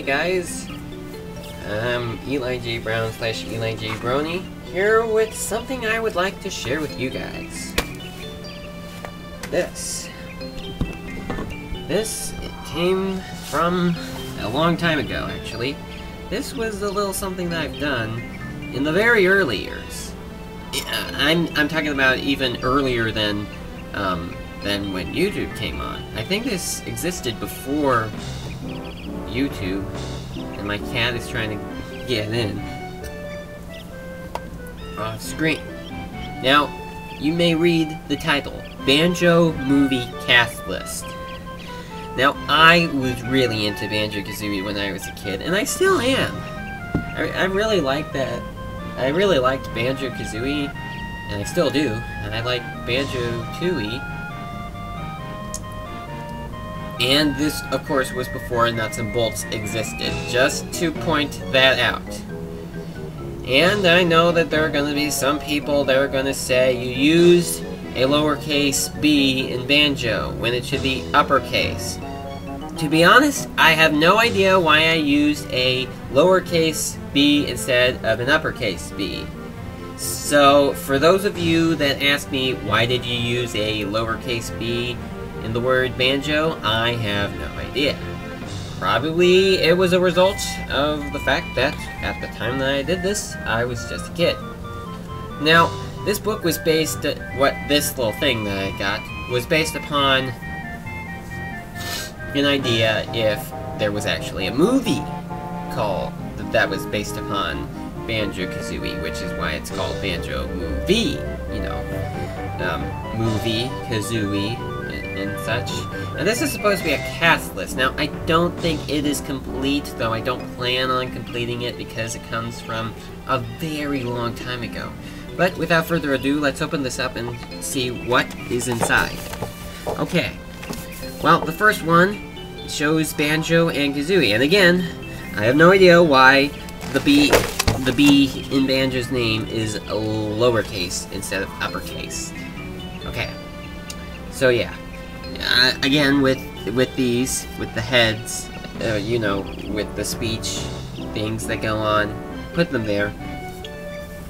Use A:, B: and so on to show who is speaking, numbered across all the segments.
A: Hey guys, I'm Eli J. Brown slash Eli J. Brony here with something I would like to share with you guys. This. This came from a long time ago, actually. This was a little something that I've done in the very early years. I'm I'm talking about even earlier than um, than when YouTube came on. I think this existed before YouTube, and my cat is trying to get in off screen. Now, you may read the title, Banjo Movie Cast List. Now, I was really into Banjo-Kazooie when I was a kid, and I still am. I, I really like that. I really liked Banjo-Kazooie, and I still do, and I like Banjo-Tooie. And this, of course, was before Nuts and Bolts existed, just to point that out. And I know that there are going to be some people that are going to say you used a lowercase b in Banjo when it should be uppercase. To be honest, I have no idea why I used a lowercase b instead of an uppercase b. So, for those of you that ask me, why did you use a lowercase b in the word banjo, I have no idea. Probably it was a result of the fact that, at the time that I did this, I was just a kid. Now, this book was based, what this little thing that I got, was based upon an idea if there was actually a movie called, that was based upon Banjo-Kazooie, which is why it's called Banjo Movie, you know. Um, movie, Kazooie, and such. And this is supposed to be a cast list. Now, I don't think it is complete, though I don't plan on completing it because it comes from a very long time ago. But without further ado, let's open this up and see what is inside. Okay. Well, the first one shows Banjo and Kazooie. And again, I have no idea why the B the B in Banjo's name is lowercase instead of uppercase. Okay. So yeah, uh, again with with these with the heads uh, you know with the speech things that go on put them there.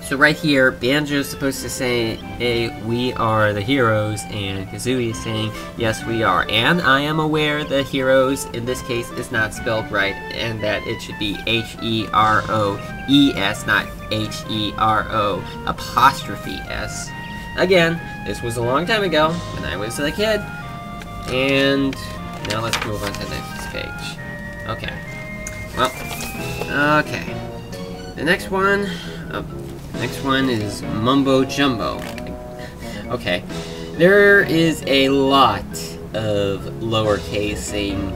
A: So right here Banjo is supposed to say hey we are the heroes and Kazooie is saying yes we are. And I am aware the heroes in this case is not spelled right and that it should be H-E-R-O-E-S not H-E-R-O apostrophe S. Again this was a long time ago when I was a kid and now let's move on to the next page. Okay. Well, okay. The next one, uh, next one is Mumbo Jumbo. Okay. There is a lot of lowercasing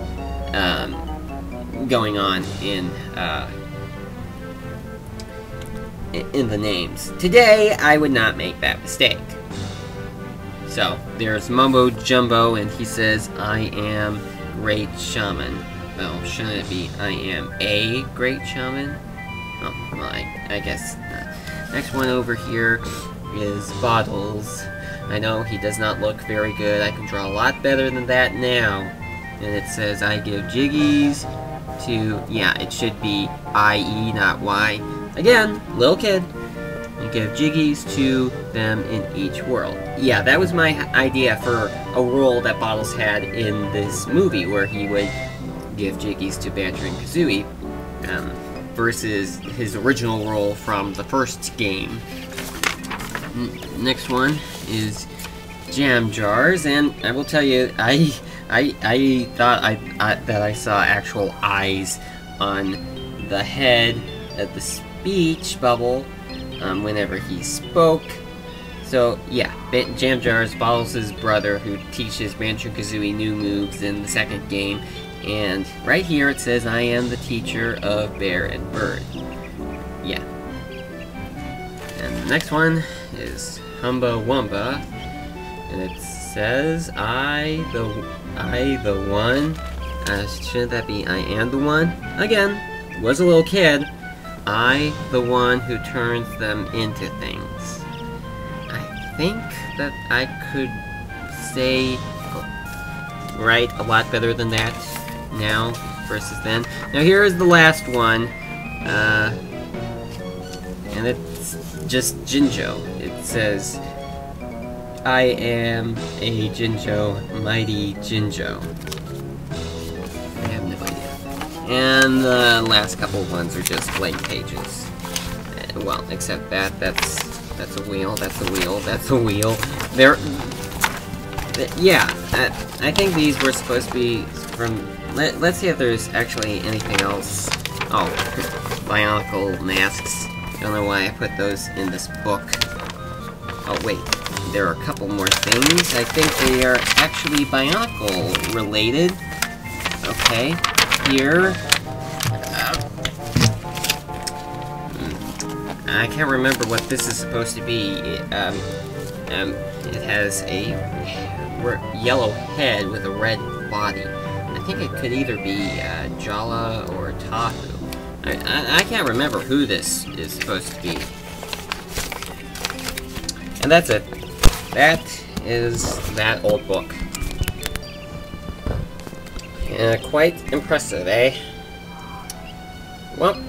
A: um, going on in uh, in the names. Today, I would not make that mistake. So, there's Mumbo Jumbo, and he says, I am Great Shaman. Well, shouldn't it be, I am a Great Shaman? Oh, well, I, I guess not. Next one over here is Bottles. I know he does not look very good. I can draw a lot better than that now. And it says, I give jiggies to, yeah, it should be I-E, not Y. Again, little kid give jiggies to them in each world. Yeah, that was my idea for a role that Bottles had in this movie, where he would give jiggies to Banjo and Kazooie, um, versus his original role from the first game. N next one is Jamjars, and I will tell you, I I, I thought I, I, that I saw actual eyes on the head of the speech bubble um, whenever he spoke. So yeah, Jam Jar is Bottles' brother who teaches Banjo-Kazooie new moves in the second game. And right here it says, I am the teacher of Bear and Bird. Yeah. And the next one is Humba Wumba. And it says, I the I the one. Uh, shouldn't that be I am the one? Again, was a little kid. I, the one who turns them into things. I think that I could say right a lot better than that now, versus then. Now here is the last one, uh, and it's just Jinjo. It says, I am a Jinjo, mighty Jinjo. And the last couple ones are just blank pages. Well, except that, that's that's a wheel, that's a wheel, that's a wheel. There, th- yeah, I, I think these were supposed to be from. Let, let's see if there's actually anything else. Oh, bionicle masks. I Don't know why I put those in this book. Oh wait, there are a couple more things. I think they are actually bionicle related. Okay, here. Uh, I can't remember what this is supposed to be. It, um, um, it has a yellow head with a red body. I think it could either be uh, Jala or Tahu. I, I, I can't remember who this is supposed to be. And that's it. That is that old book. Uh, quite impressive, eh? Well,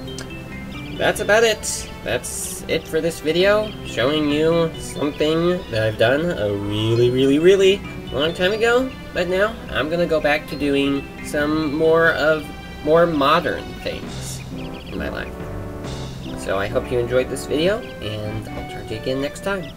A: that's about it. That's it for this video, showing you something that I've done a really, really, really long time ago. But now, I'm gonna go back to doing some more of more modern things in my life. So I hope you enjoyed this video, and I'll talk to you again next time.